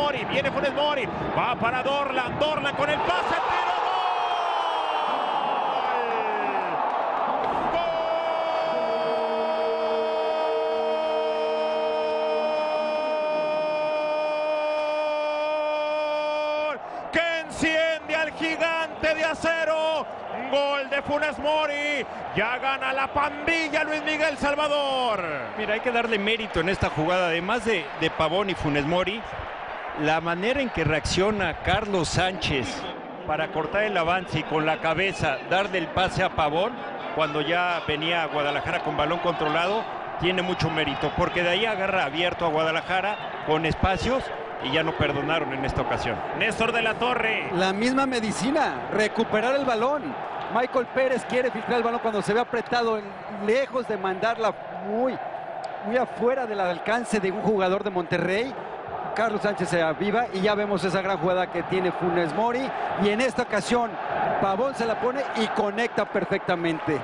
Mori, viene Funes Mori, va para Dorlan, Dorlan con el pase, tiro, gol. que enciende al gigante de acero. Gol de Funes Mori. Ya gana la pandilla Luis Miguel Salvador. Mira, hay que darle mérito en esta jugada, además de, de Pavón y Funes Mori, la manera en que reacciona Carlos Sánchez para cortar el avance y con la cabeza darle el pase a Pavón cuando ya venía a Guadalajara con balón controlado, tiene mucho mérito, porque de ahí agarra abierto a Guadalajara con espacios y ya no perdonaron en esta ocasión. Néstor de la Torre. La misma medicina, recuperar el balón. Michael Pérez quiere filtrar el balón cuando se ve apretado, lejos de mandarla muy, muy afuera del alcance de un jugador de Monterrey. Carlos Sánchez se aviva y ya vemos esa gran jugada que tiene Funes Mori. Y en esta ocasión, Pavón se la pone y conecta perfectamente.